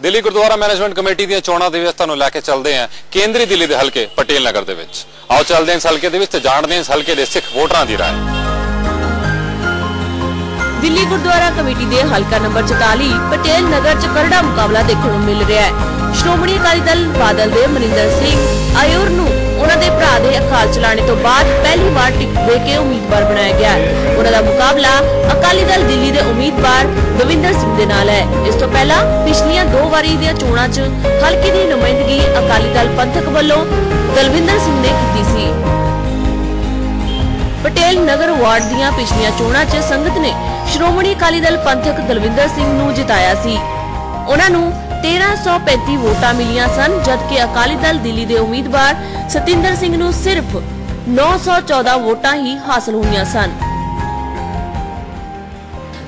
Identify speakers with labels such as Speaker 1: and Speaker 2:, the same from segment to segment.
Speaker 1: Delhi Gurdwara management committee ਦੀਆਂ ਚੋਣਾਂ ਦੇ ਵਿੱਚ ਤੁਹਾਨੂੰ ਲੈ ਕੇ ਚੱਲਦੇ ਹਾਂ। ਕੇਂਦਰੀ ਦਿੱਲੀ ਦੇ ਹਲਕੇ, ਪਟੇਲ ਨਗਰ ਦੇ ਵਿੱਚ। ਆਓ ਚੱਲਦੇ ਹਾਂ ਇਸ ਹਲਕੇ ਦੇ ਵਿੱਚ ਤੇ ਜਾਣਦੇ ਹਾਂ ਇਸ ਹਲਕੇ ਦੇ ਸਿੱਖ ਵੋਟਰਾਂ ਦੀ ਰਾਏ।
Speaker 2: ਦਿੱਲੀ ਗੁਰਦੁਆਰਾ ਕਮੇਟੀ ਦੇ ਹਲਕਾ ਨੰਬਰ 44 ਪਟੇਲ ਨਗਰ ਚ ਕਰੜਾ ਮੁਕਾਬਲਾ ਦੇਖਣ ਨੂੰ ਮਿਲ ਰਿਹਾ ਹੈ। ਸ਼੍ਰੋਮਣੀ ਅਕਾਲੀ ਦਲ ਬਾਦਲ ਦੇ ਮਨਿੰਦਰ ਸਿੰਘ ਆਯੂਰ ਨੂੰ ਉਹਨਾਂ ਦੇ ਭਰਾ ਦੇ ਅਕਾਲ ਚਲਾਣੇ ਤੋਂ ਬਾਅਦ ਪਹਿਲੀ ਵਾਰ ਟਿਕਟ ਦੇ ਕੇ ਉਮੀਦਵਾਰ ਬਣਾਇਆ ਗਿਆ ਹੈ। ਉਹਨਾਂ ਦਾ ਮੁਕਾਬਲਾ ਅਕਾਲੀ ਦਲ ਦਿੱਲੀ ਦੇ ਉਮੀਦਵਾਰ ਦਵਿੰਦਰ ਸਿੰਘ ਦੇ ਨਾਲ ਹੈ। ਇਸ ਤੋਂ ਪਹਿਲਾਂ ਪਿਛਲੀਆਂ ਦੋ ਵਾਰੀ ਦੀਆਂ ਚੋਣਾਂ 'ਚ ਹਲਕੇ ਦੀ ਨੁਮਾਇੰਦਗੀ ਅਕਾਲੀ ਦਲ ਪੰਥਕ ਵੱਲੋਂ ਦਲਵਿੰਦਰ ਸਿੰਘ ਨੇ ਕੀਤੀ ਸੀ। ਪਟੇਲ ਨਗਰ ਵਾਰਡ ਦੀਆਂ ਪਿਛਲੀਆਂ ਚੋਣਾਂ 'ਚ ਸੰਗਤ ਨੇ ਸ਼੍ਰੋਮਣੀ ਅਕਾਲੀ ਦਲ ਪੰਥਕ ਦਲਵਿੰਦਰ ਸਿੰਘ ਨੂੰ ਜਿਤਾਇਆ ਸੀ। ਉਹਨਾਂ ਨੂੰ 1335 ਵੋਟਾਂ ਮਿਲੀਆਂ ਸਨ, ਜਦਕਿ ਅਕਾਲੀ ਦਲ ਦਿੱਲੀ ਦੇ ਉਮੀਦਵਾਰ ਸਤਿੰਦਰ ਸਿੰਘ ਨੂੰ ਸਿਰਫ 914 ਵੋਟਾਂ ਹੀ ਹਾਸਲ ਹੋਈਆਂ ਸਨ।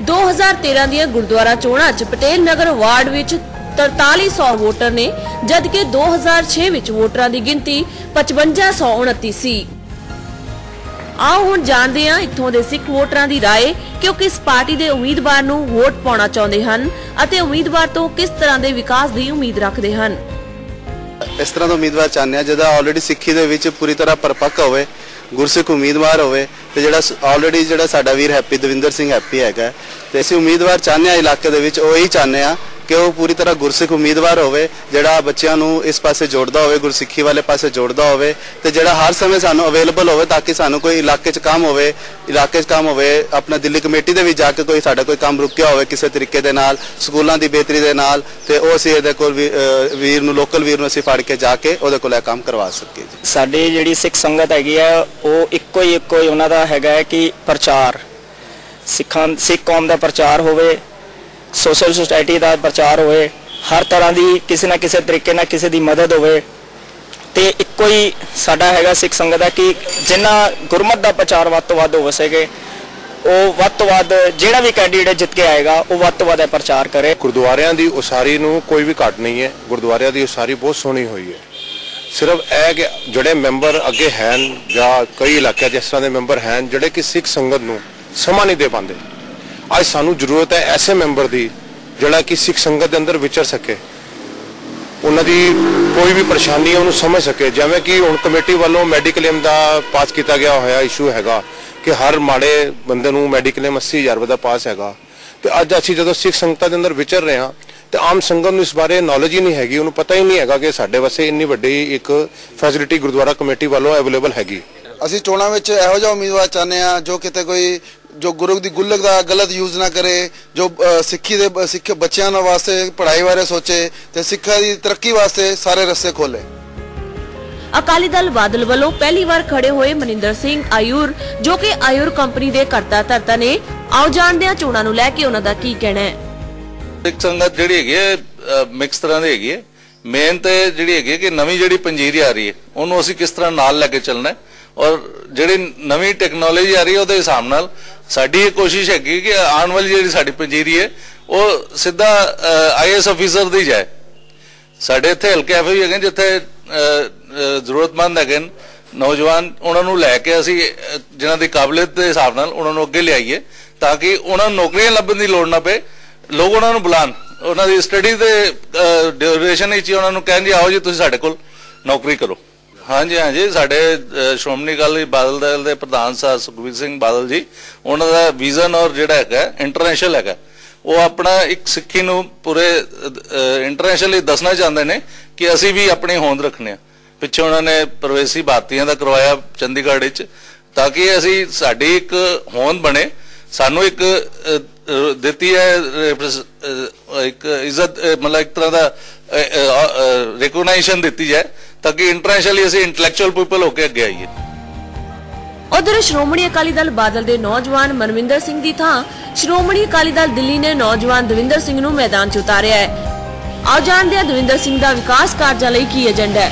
Speaker 2: 2013 ਦੀਆਂ ਗੁਰਦੁਆਰਾ ਚੋਣਾਂ 'ਚ ਪਟੇਲ ਨਗਰ ਵਾਰਡ ਵਿੱਚ 4300 ਵੋਟਰ ਨੇ, ਜਦਕਿ 2006 ਵਿੱਚ ਵੋਟਰਾਂ ਦੀ ਗਿਣਤੀ 5529 ਸੀ। ਆਓ ਹੁਣ ਜਾਣਦੇ ਹਾਂ ਇੱਥੋਂ ਦੇ ਸਿੱਖ ਵੋਟਰਾਂ ਦੀ رائے ਕਿ ਉਹ ਕਿਸ ਪਾਰਟੀ ਦੇ ਉਮੀਦਵਾਰ ਨੂੰ ਵੋਟ ਪਾਉਣਾ ਚਾਹੁੰਦੇ ਹਨ ਅਤੇ ਉਮੀਦਵਾਰ ਤੋਂ ਕਿਸ ਤਰ੍ਹਾਂ ਦੇ ਵਿਕਾਸ ਦੀ ਉਮੀਦ ਰੱਖਦੇ ਹਨ
Speaker 3: ਇਸ ਤਰ੍ਹਾਂ ਦਾ ਉਮੀਦਵਾਰ ਚਾਹੁੰਦੇ ਆ ਜਿਹਦਾ ਆਲਰੇਡੀ ਸਿੱਖੀ ਦੇ ਵਿੱਚ ਪੂਰੀ ਤਰ੍ਹਾਂ ਪਰਪੱਕ ਹੋਵੇ ਗੁਰਸਿੱਖ ਉਮੀਦਵਾਰ ਹੋਵੇ ਤੇ ਜਿਹੜਾ ਆਲਰੇਡੀ ਜਿਹੜਾ ਸਾਡਾ ਵੀਰ ਹੈਪੀ ਦਵਿੰਦਰ ਸਿੰਘ ਹੈਪੀ ਹੈਗਾ ਤੇ ਅਸੀਂ ਉਮੀਦਵਾਰ ਚਾਹੁੰਦੇ ਆ ਇਲਾਕੇ ਦੇ ਵਿੱਚ ਉਹ ਹੀ ਚਾਹੁੰਦੇ ਆ ਕਿ ਉਹ ਪੂਰੀ ਤਰ੍ਹਾਂ ਗੁਰਸਿੱਖ ਉਮੀਦਵਾਰ ਹੋਵੇ ਜਿਹੜਾ ਬੱਚਿਆਂ ਨੂੰ ਇਸ ਪਾਸੇ ਜੋੜਦਾ ਹੋਵੇ ਗੁਰਸਿੱਖੀ ਵਾਲੇ ਪਾਸੇ ਜੋੜਦਾ ਹੋਵੇ ਤੇ ਜਿਹੜਾ ਹਰ ਸਮੇਂ ਸਾਨੂੰ ਅਵੇਲੇਬਲ ਹੋਵੇ ਤਾਂ ਕਿ ਸਾਨੂੰ ਕੋਈ ਇਲਾਕੇ 'ਚ ਕੰਮ ਹੋਵੇ ਇਲਾਕੇ 'ਚ ਕੰਮ ਹੋਵੇ ਆਪਣਾ ਦਿੱਲੀ ਕਮੇਟੀ ਦੇ ਵਿੱਚ ਜਾ ਕੇ ਕੋਈ ਸਾਡਾ ਕੋਈ ਕੰਮ ਰੁਕਿਆ ਹੋਵੇ ਕਿਸੇ ਤਰੀਕੇ ਦੇ ਨਾਲ ਸਕੂਲਾਂ ਦੀ ਬਿਹਤਰੀ ਦੇ ਨਾਲ ਤੇ ਉਹ ਅਸੀਂ ਇਹਦੇ ਕੋਲ ਵੀ, ਵੀਰ ਨੂੰ ਲੋਕਲ ਵੀਰ ਨੂੰ ਅਸੀਂ ਫੜ ਕੇ ਜਾ ਕੇ ਉਹਦੇ ਕੋਲ ਇਹ ਕੰਮ ਕਰਵਾ ਸਕੀਏ ਜੀ।
Speaker 4: ਸਾਡੀ ਜਿਹੜੀ ਸਿੱਖ ਸੰਗਤ ਹੈਗੀ ਆ ਉਹ ਇੱਕੋ ਹੀ ਇੱਕੋ ਹੀ ਉਹਨਾਂ ਦਾ ਹੈਗਾ ਹੈ ਕਿ ਪ੍ਰਚਾਰ। ਸਿੱਖਾਂ ਸਿੱਖ ਕੌਮ ਦਾ ਪ੍ਰਚਾਰ ਹੋਵੇ ਸੋਸ਼ਲ ਸੁਸਾਇਟੀ ਦਾ ਪ੍ਰਚਾਰ ਹੋਵੇ, ਹਰ ਤਰ੍ਹਾਂ ਦੀ ਕਿਸੇ ਨਾ ਕਿਸੇ ਤਰੀਕੇ ਨਾਲ ਕਿਸੇ ਦੀ ਮਦਦ ਹੋਵੇ, ਤੇ ਇੱਕੋ ਹੀ ਸਾਡਾ ਹੈਗਾ ਸਿੱਖ ਸੰਗਤ ਦਾ ਕਿ ਜਿੰਨਾ ਗੁਰਮਤ ਦਾ ਪ੍ਰਚਾਰ ਵੱਧ ਤੋਂ ਵੱਧ ਹੋ ਸਕੇ, ਉਹ ਵੱਧ ਤੋਂ ਵੱਧ ਜਿਹੜਾ ਵੀ ਕੈਂਡੀਡੇਟ ਜਿੱਤ ਕੇ ਆਏਗਾ, ਉਹ ਵੱਧ ਤੋਂ ਵੱਧ ਇਹ ਪ੍ਰਚਾਰ ਕਰੇ।
Speaker 5: ਗੁਰਦੁਆਰਿਆਂ ਦੀ ਉਸਾਰੀ ਨੂੰ ਕੋਈ ਵੀ ਘੱਟ ਨਹੀਂ ਹੈ, ਗੁਰਦੁਆਰਿਆਂ ਦੀ ਉਸਾਰੀ ਬਹੁਤ ਸੋਹਣੀ ਹੋਈ ਹੈ। ਸਿਰਫ ਇਹ ਕਿ ਜਿਹੜੇ ਮੈਂਬਰ ਅੱਗੇ ਹਨ ਜਾਂ ਕਈ ਇਲਾਕਿਆਂ 'ਚ ਇਸ ਤਰ੍ਹਾਂ ਦੇ ਮੈਂਬਰ ਹਨ, ਜਿਹੜੇ ਕਿ ਸਿੱਖ ਸੰਗਤ ਨੂੰ ਸਮਾਂ ਨਹੀਂ ਦੇ ਪਾਉਂਦੇ। ਅੱਜ ਸਾਨੂੰ ਜ਼ਰੂਰਤ ਹੈ ਐਸੇ ਮੈਂਬਰ ਦੀ ਜਿਹੜਾ ਕਿ ਸਿੱਖ ਸੰਗਤ ਦੇ ਅੰਦਰ ਵਿਚਰ ਸਕੇ। ਉਹਨਾਂ ਦੀ ਕੋਈ ਵੀ ਪਰੇਸ਼ਾਨੀ ਹੈ, ਉਹਨੂੰ ਸਮਝ ਸਕੇ। ਜਿਵੇਂ ਕਿ ਹੁਣ ਕਮੇਟੀ ਵੱਲੋਂ ਮੈਡੀਕਲੇਮ ਦਾ ਪਾਸ ਕੀਤਾ ਗਿਆ ਹੋਇਆ ਇਸ਼ੂ ਹੈਗਾ ਕਿ ਹਰ ਮਾੜੇ ਬੰਦੇ ਨੂੰ ਮੈਡੀਕਲੇਮ 80000 ਰੁਪਏ ਦਾ ਪਾਸ ਹੈਗਾ। ਤੇ ਅੱਜ ਅਸੀਂ ਜਦੋਂ ਸਿੱਖ ਸੰਗਤਾਂ ਦੇ ਅੰਦਰ ਵਿਚਰ ਰਹੇ ਹਾਂ, ਤੇ ਆਮ ਸੰਗਤ ਨੂੰ ਇਸ ਬਾਰੇ ਨੌਲੇਜ ਹੀ ਨਹੀਂ ਹੈਗੀ। ਉਹਨੂੰ ਪਤਾ ਹੀ ਨਹੀਂ ਹੈਗਾ ਕਿ ਸਾਡੇ ਵਾਸਤੇ ਇੰਨੀ ਵੱਡੀ ਇੱਕ ਫੈਸਿਲਿਟੀ ਗੁਰਦੁਆਰਾ ਕਮੇਟੀ ਵੱਲੋਂ ਅਵੇਲੇਬਲ ਹੈਗੀ।
Speaker 6: ਅਸੀਂ ਚੋਣਾਂ ਵਿੱਚ ਇਹੋ ਜਿਹਾ ਉਮੀਦਵਾਰ ਚਾਹੁੰਦੇ ਆ ਜੋ ਕਿਤੇ ਕੋਈ ਜੋ ਗੁਰੂ ਦੀ ਗੁਲਕ ਦਾ ਗਲਤ ਯੂਜ਼ ਨਾ ਕਰੇ ਜੋ ਸਿੱਖੀ ਦੇ ਸਿੱਖ ਬੱਚਿਆਂ ਨਾਲ ਵਾਸਤੇ ਪੜ੍ਹਾਈ ਬਾਰੇ ਸੋਚੇ ਤੇ ਸਿੱਖਾਂ ਦੀ ਤਰੱਕੀ ਵਾਸਤੇ ਸਾਰੇ ਰਸਤੇ ਖੋਲੇ
Speaker 2: ਅਕਾਲੀ ਦਲ ਬਾਦਲ ਵੱਲੋਂ ਪਹਿਲੀ ਵਾਰ ਖੜੇ ਹੋਏ ਮਨਿੰਦਰ ਸਿੰਘ ਆਯੂਰ ਜੋ ਕਿ ਆਯੂਰ ਕੰਪਨੀ ਦੇ ਕਰਤਾ ਧਰਤਾ ਨੇ ਆਓ ਜਾਣਦੇ ਹਾਂ ਚੋਣਾਂ ਨੂੰ ਲੈ ਕੇ ਉਹਨਾਂ ਦਾ ਕੀ ਕਹਿਣਾ ਹੈ।
Speaker 7: ਇੱਕ ਸੰਗਤ ਜਿਹੜੀ ਹੈਗੀ ਹੈ ਮਿਕਸ ਤਰ੍ਹਾਂ ਦੀ ਹੈਗੀ ਹੈ। ਮੇਨ ਤੇ ਜਿਹੜੀ ਹੈਗੀ ਕਿ ਨਵੀਂ ਜਿਹੜੀ ਪੰਜੀਰੀ ਆ ਰਹੀ ਹੈ ਉਹਨੂੰ ਅਸੀਂ ਕਿਸ ਤਰ੍ਹਾਂ ਨਾਲ ਲੈ ਕੇ ਚੱਲਣਾ ਹੈ? ਔਰ ਜਿਹੜੀ ਨਵੀਂ ਟੈਕਨੋਲੋਜੀ ਆ ਰਹੀ ਹੈ ਉਹਦੇ ਹਿਸਾਬ ਨਾਲ ਸਾਡੀ ਇਹ ਕੋਸ਼ਿਸ਼ ਹੈਗੀ ਕਿ ਆਉਣ ਵਾਲੀ ਜਿਹੜੀ ਸਾਡੀ ਪੰਜੀਰੀ ਹੈ ਉਹ ਸਿੱਧਾ ਆਈਐਸ ਅਫੀਸਰ ਦੀ ਜਾਏ। ਸਾਡੇ ਇੱਥੇ ਹਲਕੇ ਐਫਏ ਵੀ ਹੈਗੇ ਨੇ ਜਿੱਥੇ ਜ਼ਰੂਰਤਮੰਦ ਹੈਗੇ ਨੇ ਨੌਜਵਾਨ ਉਹਨਾਂ ਨੂੰ ਲੈ ਕੇ ਅਸੀਂ ਅਹ, ਜਿਨ੍ਹਾਂ ਦੀ ਕਾਬਲੀਅਤ ਦੇ ਹਿਸਾਬ ਨਾਲ ਉਹਨਾਂ ਨੂੰ ਅੱਗੇ ਲਿਆਈਏ ਤਾਂ ਕਿ ਉਹਨਾਂ ਨੂੰ ਨੌਕਰੀਆਂ ਲੱਭਣ ਦੀ ਲੋੜ ਨਾ ਪਏ। ਲੋਕ ਉਹਨਾਂ ਨੂੰ ਬੁਲਾਣ। ਉਹਨਾਂ ਦੀ ਸਟੱਡੀ ਦੇ ਡਿਊਰੇਸ਼ਨ ਵਿੱਚ ਹੀ ਉਹਨਾਂ ਨੂੰ ਕਹਿਣ ਜੀ ਆਓ ਜੀ ਤੁਸੀਂ ਸਾਡੇ ਕੋਲ ਨੌਕਰੀ ਕਰੋ। ਹਾਂਜੀ ਹਾਂਜੀ। ਸਾਡੇ ਸ਼੍ਰੋਮਣੀ ਅਕਾਲੀ ਬਾਦਲ ਦਲ ਦੇ ਪ੍ਰਧਾਨ ਸਾਹਿਬ ਸੁਖਬੀਰ ਸਿੰਘ ਬਾਦਲ ਜੀ, ਉਹਨਾਂ ਦਾ ਵਿਜ਼ਨ ਔਰ ਜਿਹੜਾ ਹੈਗਾ ਇੰਟਰਨੈਸ਼ਨਲ ਹੈਗਾ। ਉਹ ਆਪਣਾ ਇੱਕ ਸਿੱਖੀ ਨੂੰ ਪੂਰੇ ਇੰਟਰਨੈਸ਼ਨਲੀ ਦੱਸਣਾ ਚਾਹੁੰਦੇ ਨੇ ਕਿ ਅਸੀਂ ਵੀ ਆਪਣੀ ਹੋਂਦ ਰੱਖਣੇ ਆ। ਪਿੱਛੇ ਉਹਨਾਂ ਨੇ ਪ੍ਰਵੇਸੀ ਭਾਰਤੀਆਂ ਦਾ ਕਰਵਾਇਆ ਚੰਡੀਗੜ੍ਹ ਵਿੱਚ, ਤਾਂ ਕਿ ਅਸੀਂ ਸਾਡੀ ਇੱਕ ਹੋਂਦ ਬਣੇ। ਸਾਨੂੰ ਇੱਕ ਦਿੱਤੀ ਹੈ ਇੱਕ ਇੱਜ਼ਤ ਮਤਲਬ ਇੱਕ ਤਰ੍ਹਾਂ ਦਾ ਰੈਕਗਨਾਈਜੇਸ਼ਨ ਦਿੱਤੀ ਜਾਏ ਤਾਂ ਕਿ ਇੰਟਰਨੈਸ਼ਨਲੀ ਅਸੀਂ ਇੰਟੈਲੈਕਚੁਅਲ ਪੀਪਲ ਹੋ ਕੇ ਅੱਗੇ ਆਈਏ।
Speaker 2: ਉਧਰ ਸ਼੍ਰੋਮਣੀ ਅਕਾਲੀ ਦਲ ਬਾਦਲ ਦੇ ਨੌਜਵਾਨ ਮਨਵਿੰਦਰ ਸਿੰਘ ਦੀ ਥਾਂ ਸ਼੍ਰੋਮਣੀ ਅਕਾਲੀ ਦਲ ਦਿੱਲੀ ਨੇ ਨੌਜਵਾਨ ਦਵਿੰਦਰ ਸਿੰਘ ਨੂੰ ਮੈਦਾਨ 'ਚ ਉਤਾਰਿਆ ਹੈ। ਆਓ ਜਾਣਦੇ ਹਾਂ ਦਵਿੰਦਰ ਸਿੰਘ ਦਾ ਵਿਕਾਸ ਕਾਰਜਾਂ ਲਈ ਕੀ ਏਜੰਡਾ ਹੈ।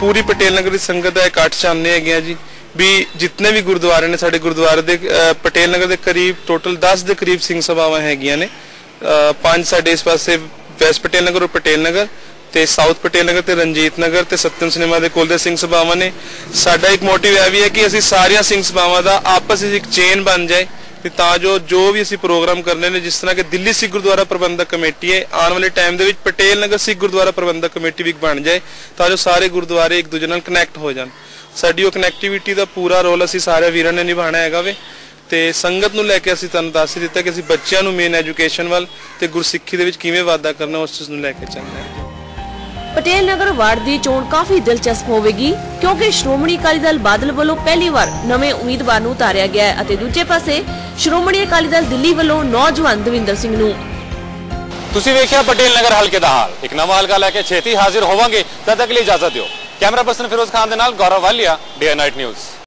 Speaker 8: ਪੂਰੀ ਪਟੇਲ ਨਗਰ ਦੀ ਸੰਗਤ ਦਾ ਇਕੱਠ ਚਾਹੁੰਦੇ ਹੈਗੇ ਆ ਜੀ ਵੀ ਜਿੰਨੇ ਵੀ ਗੁਰਦੁਆਰੇ ਨੇ ਸਾਡੇ ਗੁਰਦੁਆਰੇ ਦੇ ਪਟੇਲ ਨਗਰ ਦੇ ਕਰੀਬ ਟੋਟਲ 10 ਦੇ ਕਰੀਬ ਸਿੰਘ ਸਭਾਵਾਂ ਹੈਗੀਆਂ ਨੇ। ਪੰਜ ਸਾਡੇ ਇਸ ਪਾਸੇ ਵੈਸਟ ਪਟੇਲ ਨਗਰ ਔਰ ਪਟੇਲ ਨਗਰ ਤੇ ਸਾਊਥ ਪਟੇਲ ਨਗਰ ਤੇ ਰਣਜੀਤ ਨਗਰ ਤੇ ਸਤਿਅਮ ਸਿਨੇਮਾ ਦੇ ਕੋਲ ਦੇ ਸਿੰਘ ਸਭਾਵਾਂ ਨੇ। ਸਾਡਾ ਇੱਕ ਮੋਟਿਵ ਇਹ ਵੀ ਹੈ ਕਿ ਅਸੀਂ ਸਾਰੀਆਂ ਸਿੰਘ ਸਭਾਵਾਂ ਦਾ ਆਪਸ ਵਿੱਚ ਇੱਕ ਚੇਨ ਬਣ ਜਾਏ ਵੀ ਤਾਂ ਜੋ ਜੋ ਵੀ ਅਸੀਂ ਪ੍ਰੋਗਰਾਮ ਕਰਨੇ ਨੇ, ਜਿਸ ਤਰ੍ਹਾਂ ਕਿ ਦਿੱਲੀ ਸਿੱਖ ਗੁਰਦੁਆਰਾ ਪ੍ਰਬੰਧਕ ਕਮੇਟੀ ਹੈ, ਆਉਣ ਵਾਲੇ ਟਾਈਮ ਦੇ ਵਿੱਚ ਪਟੇਲ ਨਗਰ ਸਿੱਖ ਗੁਰਦੁਆਰਾ ਪ੍ਰਬੰਧਕ ਕਮੇਟੀ ਵੀ ਬਣ ਜਾਏ, ਤਾਂ ਜੋ ਸਾਰੇ ਗੁਰਦੁਆਰੇ ਇੱਕ ਦੂਜੇ ਨਾਲ ਕਨੈਕਟ ਹੋ ਜਾਣ। ਸਾਡੀ ਉਹ ਕਨੈਕਟੀਵਿਟੀ ਦਾ ਪੂਰਾ ਰੋਲ ਅਸੀਂ ਸਾਰੇ ਵੀਰਾਂ ਨੇ ਨਿਭਾਉਣਾ ਹੈਗਾ ਵੇ। ਤੇ ਸੰਗਤ ਨੂੰ ਲੈ ਕੇ ਅਸੀਂ ਤੁਹਾਨੂੰ ਦੱਸ ਹੀ ਦਿੱਤਾ ਕਿ ਅਸੀਂ ਬੱਚਿਆਂ ਨੂੰ ਮੇਨ ਐਜੂਕੇਸ਼ਨ ਵੱਲ ਤੇ ਗੁਰਸਿੱਖੀ ਦੇ ਵਿੱਚ ਕਿਵੇਂ ਵਾਧਾ ਕਰਨਾ ਉਸ ਚੀਜ਼ ਨੂੰ ਲੈ ਕੇ ਚੱਲਣਾ ਹੈ।
Speaker 2: ਪਟੇਲ ਨਗਰ ਵਾਰਡ ਦੀ ਚੋਣ ਕਾਫੀ ਦਿਲਚਸਪ ਹੋਵੇਗੀ ਕਿਉਂਕਿ ਸ਼੍ਰੋਮਣੀ ਅਕਾਲੀ ਦਲ ਬਾਦਲ ਵੱਲੋਂ ਪਹਿਲੀ ਵਾਰ ਨਵੇਂ ਉਮੀਦਵਾਰ ਨੂੰ ਉਤਾਰਿਆ ਗਿਆ ਹੈ ਅਤੇ ਦੂਜੇ ਪਾਸੇ ਸ਼੍ਰੋਮਣੀ ਅਕਾਲੀ ਦਲ ਦਿੱਲੀ ਵੱਲੋਂ ਨੌਜਵਾਨ ਦਵਿੰਦਰ ਸਿੰਘ ਨੂੰ।
Speaker 1: ਤੁਸੀਂ ਵੇਖਿਆ ਪਟੇਲ ਨਗਰ ਹਲਕੇ ਦਾ ਹਾਲ। ਇੱਕ ਨਵਾਂ ਹਲਕਾ ਲੈ ਕੇ ਛੇਤੀ ਹਾਜ਼ਰ ਹੋਵਾਂਗੇ ਤਦ ਤੱਕ ਲਈ ਇਜਾਜ਼ਤ ਦਿਓ। ਕੈਮਰਾ ਪਰਸਨ ਫਿਰੋਜ਼ ਖਾਨ ਦੇ ਨਾਲ Gaurav Walia day night news.